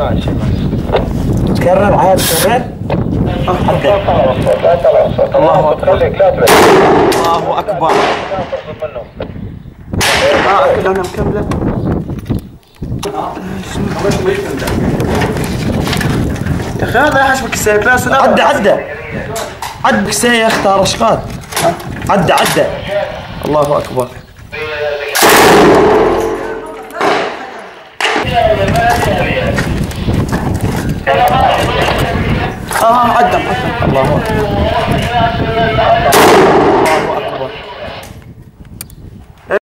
ماشي ماشي تكرر عاد شغال الله أكبر. الله أكبر. الله اكبر أنا مكمله يا أخي هذا حشمك كساية بلاس عدى عدى عدى كساية يا أخي ترى أشقاد. عدى عدى الله أكبر. آه قدم الله اكبر